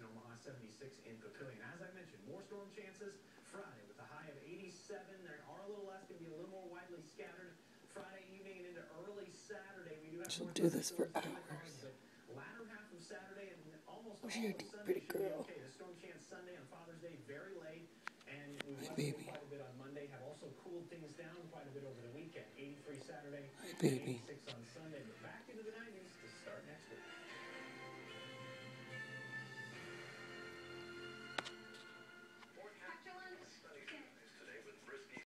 in Omaha, 76 in Papillion. As I mentioned, more storm chances Friday with a high of 87. There are a little less, going to be a little more widely scattered Friday evening and into early Saturday. We do have She'll do this for hours. Latter half of Saturday and almost all of Sunday pretty girl. okay. The storm chance Sunday on Father's Day very late, and we My baby. quite a bit on Monday. Have also cooled things down quite a bit over the weekend. 83 Saturday, My baby. 86